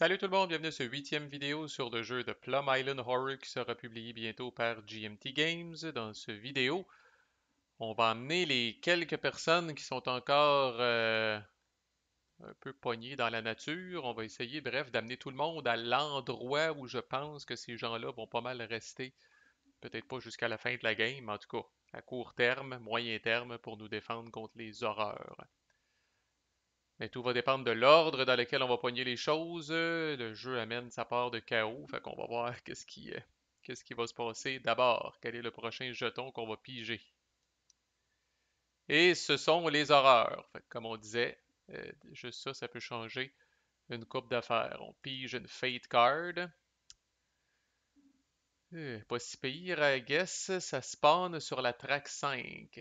Salut tout le monde, bienvenue à ce huitième vidéo sur le jeu de Plum Island Horror qui sera publié bientôt par GMT Games. Dans ce vidéo, on va emmener les quelques personnes qui sont encore euh, un peu poignées dans la nature. On va essayer, bref, d'amener tout le monde à l'endroit où je pense que ces gens-là vont pas mal rester. Peut-être pas jusqu'à la fin de la game, mais en tout cas, à court terme, moyen terme, pour nous défendre contre les horreurs. Mais tout va dépendre de l'ordre dans lequel on va pogner les choses. Le jeu amène sa part de chaos. Fait qu'on va voir qu'est-ce qui, euh, qui va se passer d'abord. Quel est le prochain jeton qu'on va piger? Et ce sont les horreurs. Comme on disait, euh, juste ça, ça peut changer une coupe d'affaires. On pige une Fate Card. Euh, pas si pire, I guess. Ça spawn sur la track 5.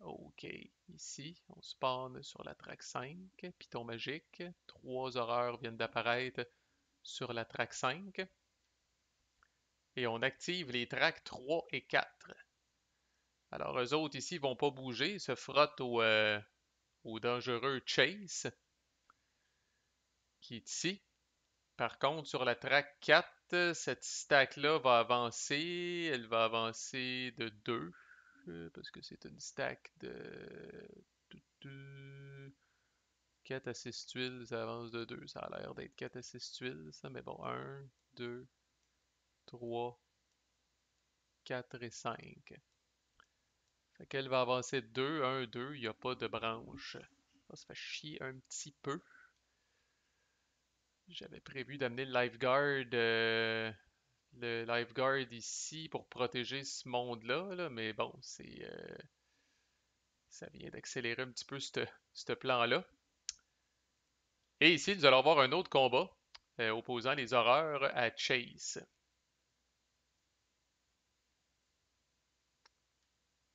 OK. Ici, on spawn sur la track 5, Python magique. Trois horreurs viennent d'apparaître sur la track 5. Et on active les tracks 3 et 4. Alors, eux autres ici vont pas bouger, ils se frottent au, euh, au dangereux Chase, qui est ici. Par contre, sur la track 4, cette stack-là va avancer. Elle va avancer de 2 parce que c'est une stack de, 4 à 6 tuiles, ça avance de 2. Ça a l'air d'être 4 à 6 tuiles, ça, mais bon, 1, 2, 3, 4 et 5. Fait qu'elle va avancer de 2, 1, 2, il n'y a pas de branche. Ça se fait chier un petit peu. J'avais prévu d'amener le lifeguard euh, le lifeguard ici pour protéger ce monde-là, mais bon, c'est euh, ça vient d'accélérer un petit peu ce plan-là. Et ici, nous allons voir un autre combat euh, opposant les horreurs à Chase.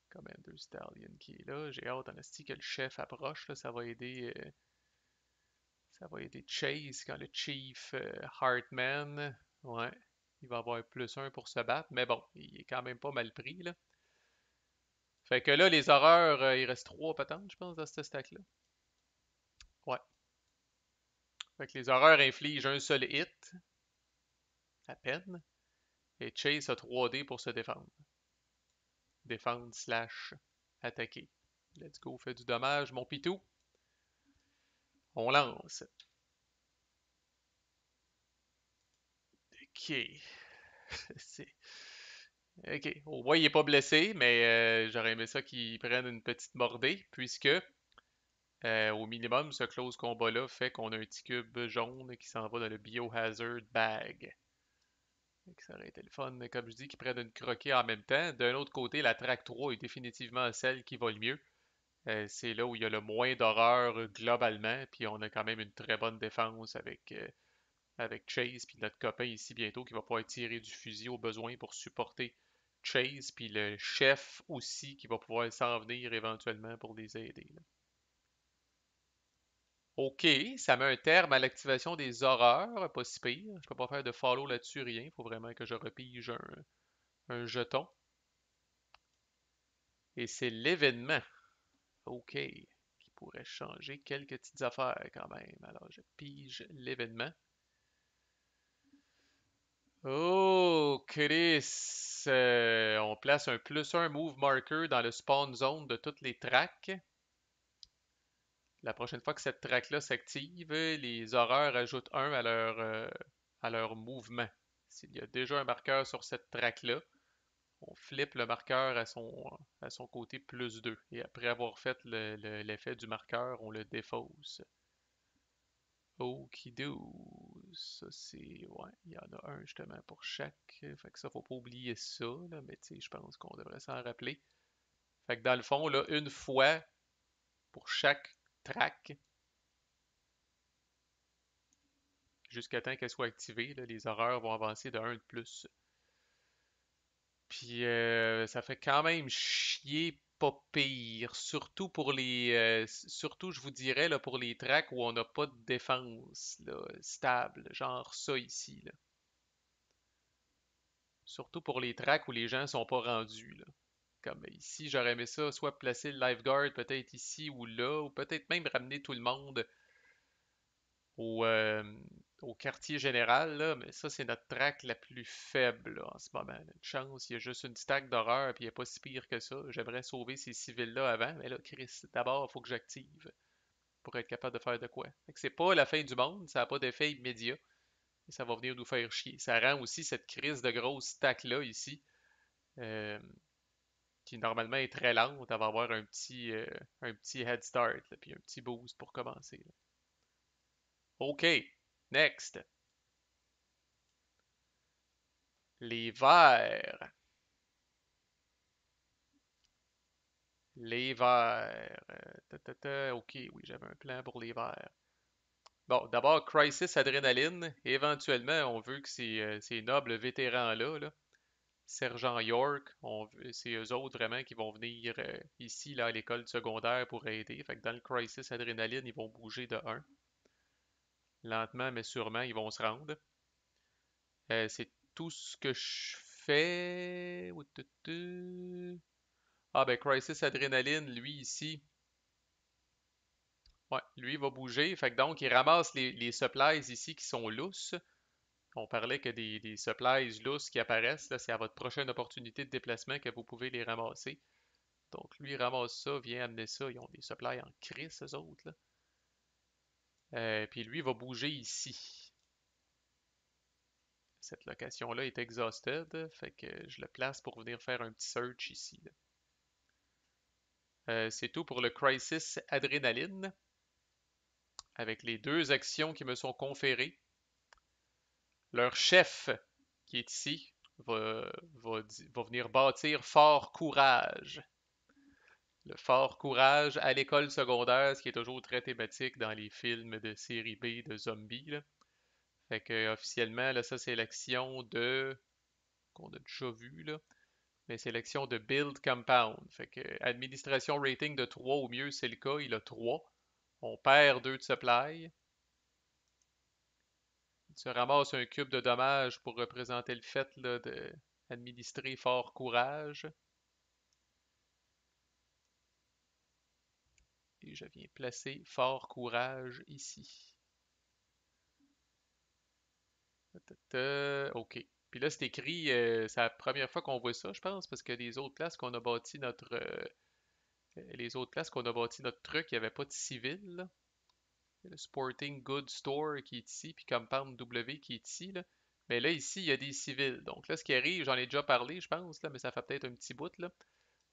Commander Stallion qui est là. J'ai hâte en esti que le chef approche. ça va aider. Euh, ça va aider Chase quand le Chief Heartman. Ouais. Il va avoir plus un pour se battre, mais bon, il est quand même pas mal pris, là. Fait que là, les horreurs, euh, il reste trois patentes, je pense, dans ce stack-là. Ouais. Fait que les horreurs infligent un seul hit, à peine, et Chase a 3D pour se défendre. Défendre slash attaquer. Let's go, fait du dommage, mon pitou. On lance. OK. OK. Au moins, il n'est pas blessé, mais euh, j'aurais aimé ça qu'il prenne une petite mordée, puisque euh, au minimum, ce close combat-là fait qu'on a un petit cube jaune qui s'en va dans le Biohazard Bag. Ça aurait été le fun, comme je dis, qu'il prenne une croquée en même temps. D'un autre côté, la track 3 est définitivement celle qui va le mieux. Euh, c'est là où il y a le moins d'horreur globalement, puis on a quand même une très bonne défense avec avec Chase, puis notre copain ici bientôt qui va pouvoir tirer du fusil au besoin pour supporter Chase, puis le chef aussi qui va pouvoir s'en venir éventuellement pour les aider. OK, ça met un terme à l'activation des horreurs, pas si pire. Je peux pas faire de follow là-dessus, rien. Il faut vraiment que je repige un, un jeton. Et c'est l'événement. OK. Qui pourrait changer quelques petites affaires quand même. Alors, je pige l'événement. Oh, Chris! Euh, on place un plus un move marker dans le spawn zone de toutes les tracks. La prochaine fois que cette track-là s'active, les horreurs ajoutent un à leur, euh, à leur mouvement. S'il y a déjà un marqueur sur cette track-là, on flippe le marqueur à son, à son côté plus 2. Et après avoir fait l'effet du marqueur, on le défausse. Okidoo. Ça, c'est. Ouais, il y en a un justement pour chaque. Fait que ça, faut pas oublier ça, là, mais tu sais, je pense qu'on devrait s'en rappeler. Fait que dans le fond, là, une fois pour chaque track, jusqu'à temps qu'elle soit activée, les horreurs vont avancer de 1 de plus. Puis euh, ça fait quand même chier pas pire. Surtout pour les. Euh, surtout, je vous dirais, là, pour les tracks où on n'a pas de défense stable. Genre ça ici. Surtout pour les tracks où les gens sont pas rendus. Là. Comme ici, j'aurais aimé ça, soit placer le lifeguard peut-être ici ou là, ou peut-être même ramener tout le monde au, euh, au quartier général, là, mais ça, c'est notre track la plus faible en ce moment. Une chance, il y a juste une stack d'horreur, puis il n'y a pas si pire que ça. J'aimerais sauver ces civils-là avant, mais là, Chris, d'abord, il faut que j'active pour être capable de faire de quoi. C'est pas la fin du monde, ça n'a pas d'effet immédiat. Et ça va venir nous faire chier. Ça rend aussi cette crise de grosse stack-là ici, euh, qui normalement est très lente, elle va avoir un petit, euh, un petit head start, puis un petit boost pour commencer. OK, next. Les verts. Les verts. OK, oui, j'avais un plan pour les verts. Bon, d'abord, Crisis Adrénaline. Éventuellement, on veut que ces, euh, nobles vétérans-là, là, Sergent York, c'est eux autres vraiment qui vont venir euh, ici là, à l'école secondaire pour aider. Dans le Crisis Adrénaline, ils vont bouger de 1. Lentement, mais sûrement, ils vont se rendre. Euh, c'est tout ce que je fais. Ah ben Crisis Adrénaline, lui ici. Lui va bouger. Fait que donc, il ramasse les, supplies ici qui sont lousses. On parlait que des, supplies lousses qui apparaissent, c'est à votre prochaine opportunité de déplacement que vous pouvez les ramasser. Donc lui, il ramasse ça, vient amener ça. Ils ont des supplies en crise, eux autres. Là. Euh, puis lui, va bouger ici. Cette location-là est exhausted, fait que je le place pour venir faire un petit search ici. Euh, c'est tout pour le Crisis Adrénaline. Avec les deux actions qui me sont conférées. Leur chef, qui est ici, va, venir bâtir Fort Courage. Le Fort Courage à l'école secondaire, ce qui est toujours très thématique dans les films de série B de zombies. Fait que officiellement, là, ça c'est l'action de. qu'on a déjà vu là. Mais c'est l'action de Build Compound. Fait que administration rating de 3 au mieux, c'est le cas, il a 3. On perd 2 de supply. Tu ramasses un cube de dommages pour représenter le fait d'administrer fort courage. Je viens placer fort courage ici. OK. Puis là, c'est écrit, euh, c'est la première fois qu'on voit ça, je pense, parce que les autres classes qu'on a bâti notre. Euh, les autres classes qu'on a bâti notre truc, il n'y avait pas de civil le Sporting Goods Store qui est ici, puis Compound W qui est ici. Mais là, ici, il y a des civils. Donc là, ce qui arrive, j'en ai déjà parlé, je pense, là, mais ça fait peut-être un petit bout.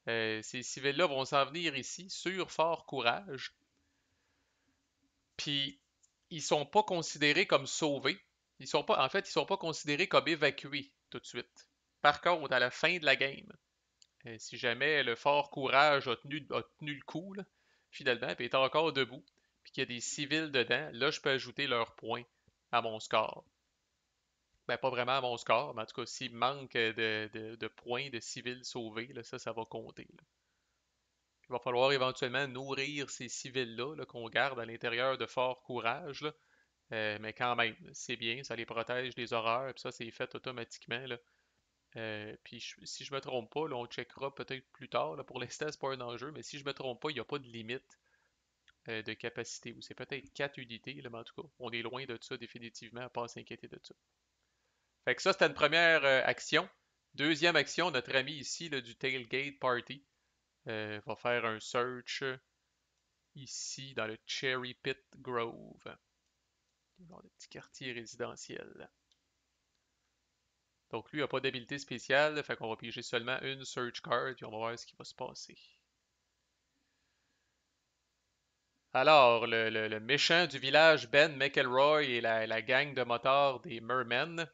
Euh, ces civils-là vont s'en venir ici sur fort courage. Puis, ils sont pas considérés comme sauvés. Ils sont pas, en fait, ils sont pas considérés comme évacués tout de suite. Par contre, à la fin de la game, euh, si jamais le fort courage a tenu, le coup, finalement, puis est encore debout, puis qu'il y a des civils dedans, là, je peux ajouter leurs points à mon score. Ben, pas vraiment à mon score, mais en tout cas, s'il manque de, points de civils sauvés, là, ça, ça va compter. Il va falloir éventuellement nourrir ces civils-là qu'on garde à l'intérieur de Fort Courage. Euh, mais quand même, c'est bien, ça les protège des horreurs, puis ça, c'est fait automatiquement. Là. Euh, puis si je me trompe pas, on checkera peut-être plus tard. Pour l'instant, c'est pas un enjeu, mais si je me trompe pas, il n'y a pas de limite euh, de capacité, ou c'est peut-être 4 unités, mais en tout cas, on est loin de ça définitivement, à pas s'inquiéter de ça. Fait que ça, c'était une première euh, action. Deuxième action, notre ami ici du Tailgate Party euh, va faire un search ici dans le Cherry Pit Grove. Dans le petit quartier résidentiel. Donc lui, n'a pas d'habilité spéciale, fait qu'on va piger seulement une search card et on va voir ce qui va se passer. Alors, le, méchant du village, Ben McElroy et la, gang de motards des Mermen.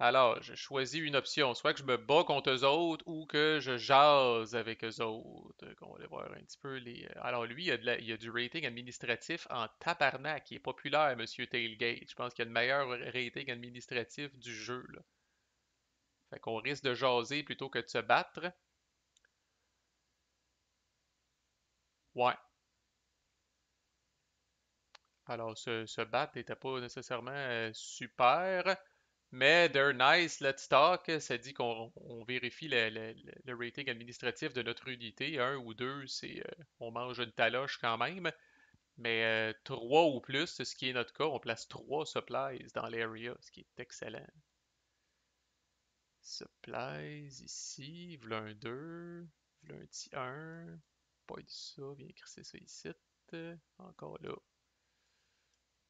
Alors, je choisis une option, soit que je me bats contre eux autres ou que je jase avec eux autres. On va aller voir un petit peu les. Euh, alors, lui, il a, a du rating administratif en tabarnak. Il est populaire, Monsieur Tailgate. Je pense qu'il a le meilleur rating administratif du jeu. Fait qu'on risque de jaser plutôt que de se battre. Ouais. Alors, ce, ce bat n'était pas nécessairement euh, super, mais they're nice, let's talk. Ça dit qu'on vérifie le, rating administratif de notre unité. Un ou deux, c'est euh, on mange une taloche quand même. Mais 3 ou plus, ce qui est notre cas, on place 3 supplies dans l'area, ce qui est excellent. Supplies ici, voilà un 2, voilà un petit 1, pas dit ça, bien écrire ça ici, encore là.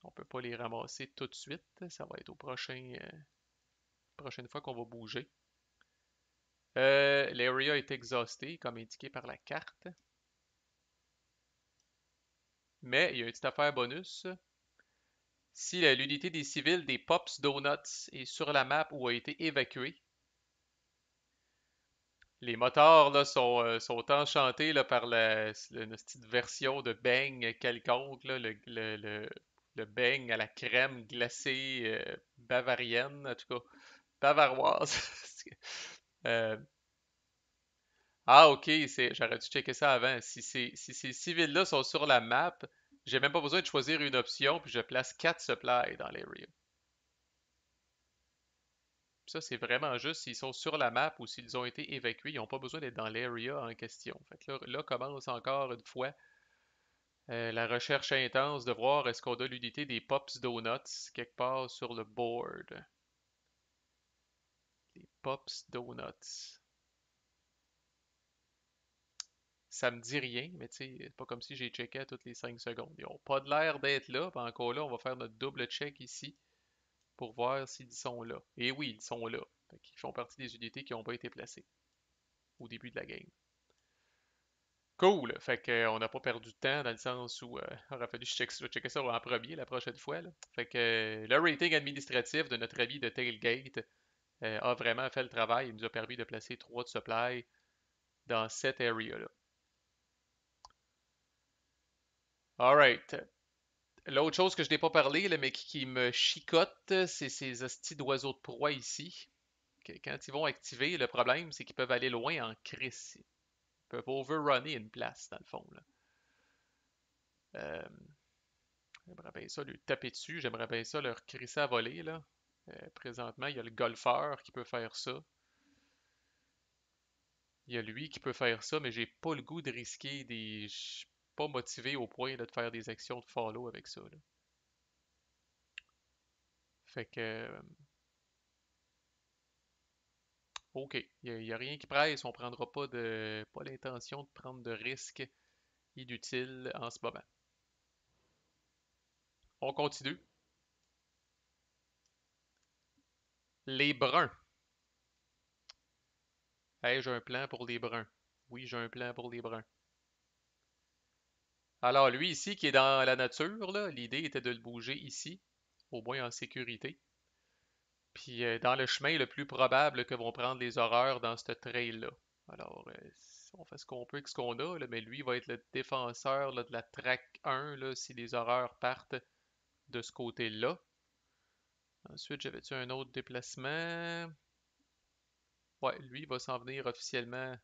On peut pas les ramasser tout de suite, ça va être au prochain, euh, prochaine fois qu'on va bouger. Euh, L'area est exhausté, comme indiqué par la carte. Mais il y a une petite affaire bonus. Si l'unité des civils des Pops Donuts est sur la map ou a été évacuée, les moteurs là, sont, euh, sont enchantés là, par la, petite version de Bang quelconque, le, le, Bang à la crème glacée euh, bavarienne, en tout cas bavaroise. Euh, ah, ok, j'aurais dû checker ça avant. Si, ces civils-là sont sur la map, j'ai même pas besoin de choisir une option, puis je place 4 supplies dans l'area. Ça, c'est vraiment juste s'ils sont sur la map ou s'ils ont été évacués, ils n'ont pas besoin d'être dans l'area en question. Là, commence encore une fois euh, la recherche intense de voir est-ce qu'on a l'unité des Pops Donuts quelque part sur le board. Les Pops Donuts. Ça me dit rien, mais tu sais, c'est pas comme si j'ai checké toutes les 5 secondes. Ils n'ont pas de l'air d'être là. encore là, on va faire notre double check ici pour voir s'ils sont là. Et oui, ils sont là. ils font partie des unités qui n'ont pas été placées au début de la game. Cool! Fait qu'on n'a pas perdu de temps dans le sens où euh, il aurait fallu checker ça en premier la prochaine fois. Fait que le rating administratif de notre ami de Tailgate euh, a vraiment fait le travail. Il nous a permis de placer trois de supply dans cette area-là. Alright. L'autre chose que je n'ai pas parlé, mais qui, me chicote, c'est ces hosties d'oiseaux de proie ici. quand ils vont activer, le problème, c'est qu'ils peuvent aller loin en crise. Peuvent overrunner une place, dans le fond. Euh, j'aimerais bien ça lui taper dessus. J'aimerais bien ça leur crisser à voler. Là. Euh, présentement, il y a le golfeur qui peut faire ça. Il y a lui qui peut faire ça, mais j'ai pas le goût de risquer des pas motivé au point de faire des actions de follow avec ça. Fait que. OK. Il n'y a, rien qui presse. On prendra pas de pas l'intention de prendre de risques inutiles en ce moment. On continue. Les bruns. Ai-je un plan pour les bruns? Oui, j'ai un plan pour les bruns. Alors, lui ici, qui est dans la nature, l'idée était de le bouger ici, au moins en sécurité. Puis euh, dans le chemin le plus probable que vont prendre les horreurs dans ce trail-là. Alors, euh, on fait ce qu'on peut avec ce qu'on a, mais lui va être le défenseur de la track 1 si les horreurs partent de ce côté-là. Ensuite, j'avais-tu un autre déplacement? Ouais, lui va s'en venir officiellement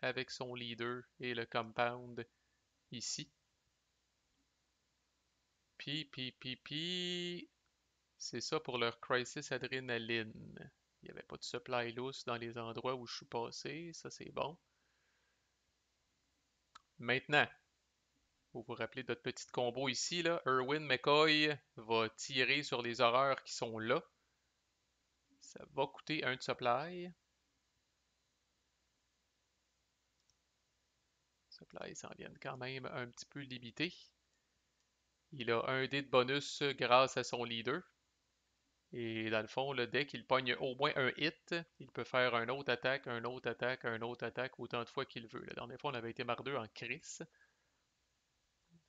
avec son leader et le compound ici. Puis, puis, puis, puis, c'est ça pour leur crisis adrénaline. Il n'y avait pas de supply loose dans les endroits où je suis passé, ça c'est bon. Maintenant, vous vous rappelez de notre petit combo ici, là. Erwin McCoy va tirer sur les horreurs qui sont là. Ça va coûter un de supply. Supply s'en viennent quand même un petit peu limité. Il a un dé de bonus grâce à son leader. Et dans le fond, le dès qu'il pogne au moins un hit, il peut faire un autre attaque, un autre attaque, un autre attaque, autant de fois qu'il veut. La dernière fois, on avait été mardeux en crise.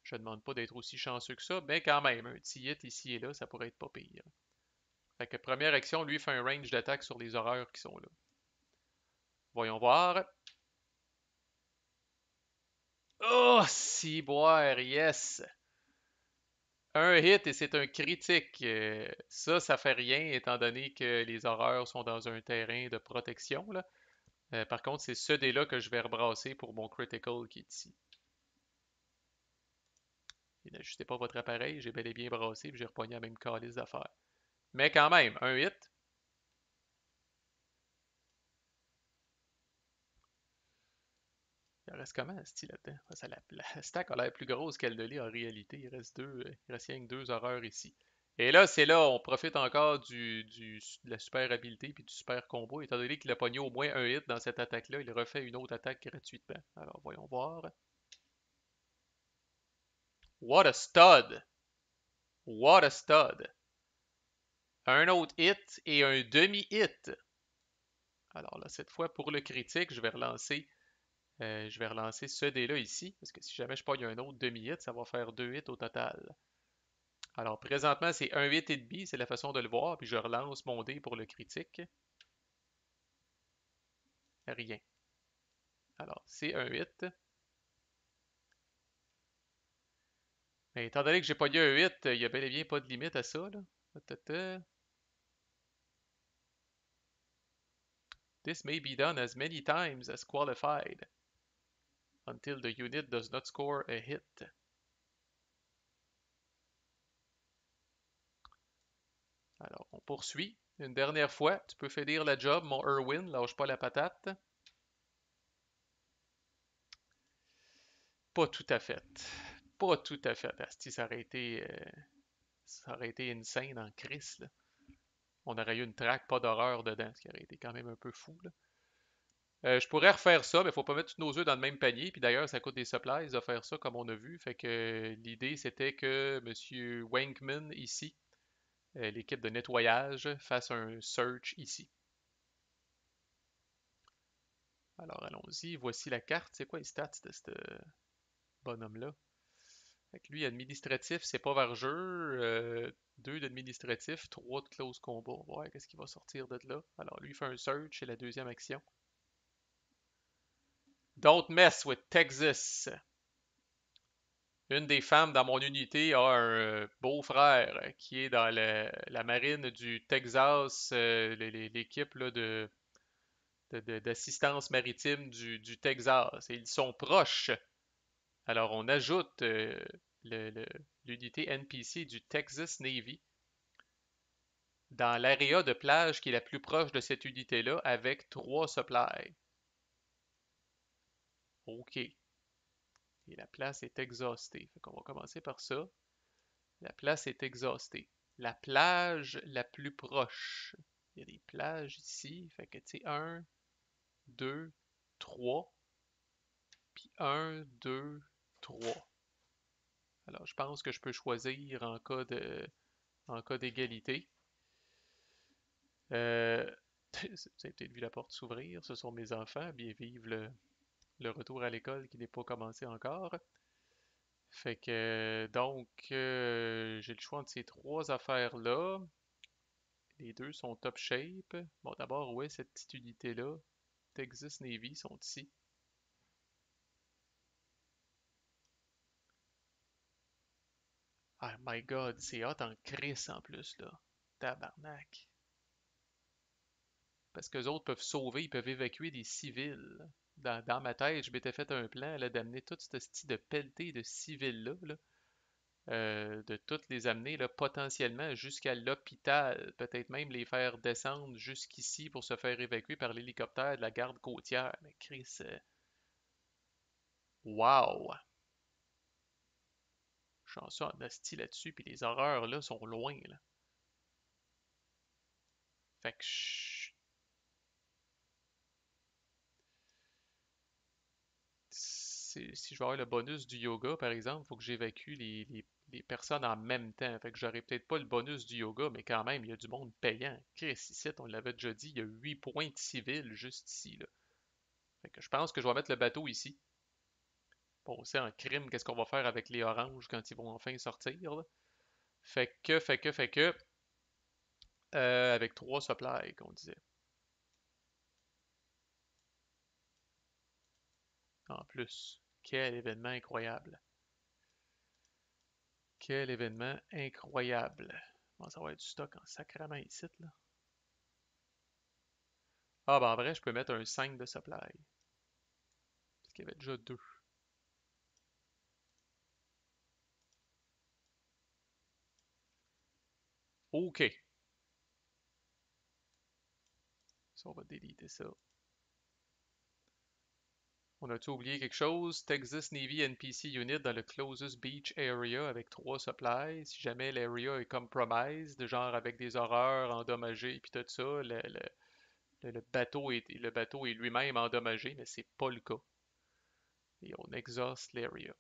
Je ne demande pas d'être aussi chanceux que ça, mais quand même, un petit hit ici et là, ça pourrait être pas pire. Fait que première action, lui fait un range d'attaque sur les horreurs qui sont là. Voyons voir. Oh, si boire, yes! Un hit et c'est un critique. Euh, ça, ça fait rien étant donné que les horreurs sont dans un terrain de protection. Euh, par contre, c'est ce dé-là que je vais rebrasser pour mon critical qui est ici. n'ajustez pas votre appareil, j'ai bel et bien brassé et j'ai repogné la même calice d'affaires. Mais quand même, un hit. Comment, style là-dedans? La, stack a l'air plus grosse qu'elle ne l'est en réalité. Il reste deux, euh, il reste rien que deux horreurs ici. Et là, c'est là, on profite encore du, du- de la super habileté puis du super combo. Étant donné qu'il a pogné au moins un hit dans cette attaque-là, il refait une autre attaque gratuitement. Alors, voyons voir. What a stud! What a stud! Un autre hit et un demi-hit. Alors là, cette fois, pour le critique, je vais relancer, euh, je vais relancer ce dé-là ici, parce que si jamais je pogne un autre demi-hit, ça va faire deux hits au total. Alors, présentement, c'est un hit et demi, c'est la façon de le voir, puis je relance mon dé pour le critique. Rien. Alors, c'est un hit. Mais étant donné que j'ai pogné un hit, il n'y a bel et bien pas de limite à ça, là. This may be done as many times as qualified until the unit does not score a hit. Alors, on poursuit. Une dernière fois, tu peux finir la job, mon Irwin, lâche pas la patate. Pas tout à fait. Pas tout à fait. Asti, ça aurait été, euh, ça aurait été insane en crise. On aurait eu une track, pas d'horreur dedans, ce qui aurait été quand même un peu fou, là. Euh, je pourrais refaire ça, mais il faut pas mettre tous nos œufs dans le même panier. Puis d'ailleurs, ça coûte des supplies de faire ça, comme on a vu. Fait que l'idée, c'était que M. Wankman, ici, euh, l'équipe de nettoyage, fasse un search ici. Alors, allons-y. Voici la carte. C'est quoi les stats de ce bonhomme-là? Lui, administratif, c'est pas vergeux. Euh, deux d'administratif, trois de close combat. Voir qu'est-ce qui va sortir de là. Alors, lui, il fait un search, c'est la deuxième action. Don't mess with Texas. Une des femmes dans mon unité a un beau-frère qui est dans la marine du Texas, euh, l'équipe de, d'assistance maritime du, Texas. Ils sont proches. Alors on ajoute euh, l'unité NPC du Texas Navy dans l'area de plage qui est la plus proche de cette unité-là avec trois supplies. OK. Et la place est exhaustée. Fait qu'on va commencer par ça. La place est exhaustée. La plage la plus proche. Il y a des plages ici. Fait que, tu sais, 1, 2, 3. Puis 1, 2, 3. Alors, je pense que je peux choisir en cas d'égalité. Euh, vous avez peut-être vu la porte s'ouvrir. Ce sont mes enfants. Bien vivre le, le retour à l'école qui n'est pas commencé encore. Fait que, donc, euh, j'ai le choix entre ces trois affaires-là. Les deux sont top shape. Bon, d'abord, est cette petite unité-là? Texas Navy sont ici. Ah my god, c'est hot en crise en plus, là. Tabarnak. Parce que les autres peuvent sauver, ils peuvent évacuer des civils. Dans, ma tête, je m'étais fait un plan d'amener tout ce style de pelleté de civils-là, là, euh, de toutes les amener là, potentiellement jusqu'à l'hôpital, peut-être même les faire descendre jusqu'ici pour se faire évacuer par l'hélicoptère de la garde côtière. Mais Chris, euh, wow! Chanson en asti là-dessus, puis les horreurs là sont loin là. Fait que je- si je veux avoir le bonus du yoga, par exemple, il faut que j'évacue les, les- les personnes en même temps. Fait que j'aurais peut-être pas le bonus du yoga, mais quand même, il y a du monde payant. Chris, ici, on l'avait déjà dit, il y a 8 points de civil juste ici. Fait que je pense que je vais mettre le bateau ici. Bon, c'est en crime, qu'est-ce qu'on va faire avec les oranges quand ils vont enfin sortir. Fait que, fait que, fait que, euh, avec trois supplies, qu'on disait. En plus, quel événement incroyable. Quel événement incroyable. Bon, ça va être du stock en sacrament ici, là. Ah, ben en vrai, je peux mettre un 5 de supply. Parce qu'il y avait déjà deux. OK. Ça, on va déliter ça. On a-tu oublié quelque chose? Texas Navy NPC Unit dans le closest beach area avec trois supplies. Si jamais l'area est compromised, de genre avec des horreurs endommagées puis tout ça, le, le, le bateau est, le bateau est lui-même endommagé, mais c'est pas le cas. Et on exhauste l'area.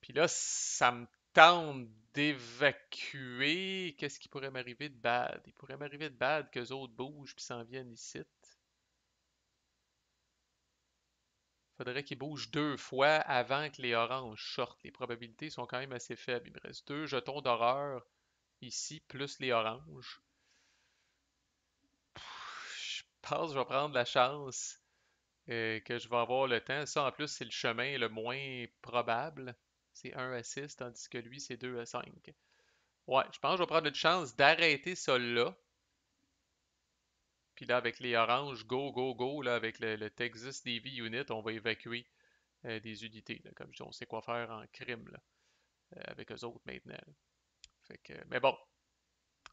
Puis là, ça me tente d'évacuer. Qu'est-ce qui pourrait m'arriver de bad? Il pourrait m'arriver de bad que les autres bougent puis s'en viennent ici. Faudrait qu'ils bougent deux fois avant que les oranges sortent. Les probabilités sont quand même assez faibles. Il me reste deux jetons d'horreur ici, plus les oranges. Je pense que je vais prendre la chance euh, que je vais avoir le temps. Ça, en plus, c'est le chemin le moins probable c'est 1 à 6, tandis que lui, c'est 2 à 5. Ouais, je pense que je vais prendre une chance d'arrêter ça là. Puis là, avec les oranges, go, go, go, là, avec le, Texas Navy Unit, on va évacuer euh, des unités. Comme je dis, on sait quoi faire en crime là, euh, avec eux autres maintenant. Fait que, mais bon,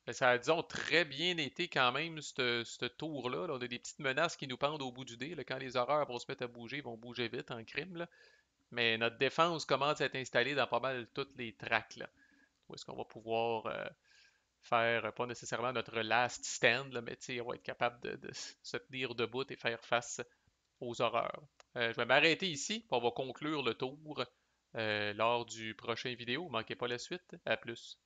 ça a, disons, très bien été quand même, ce tour-là. On a des petites menaces qui nous pendent au bout du dé. Quand les horreurs vont se mettre à bouger, ils vont bouger vite en crime. Là. Mais notre défense commence à être installée dans pas mal toutes les tracks. Où est-ce qu'on va pouvoir euh, faire, euh, pas nécessairement notre last stand, mais on va être capable de, se tenir debout et faire face aux horreurs. Euh, je vais m'arrêter ici, on va conclure le tour lors du prochain vidéo. Manquez pas la suite. À plus.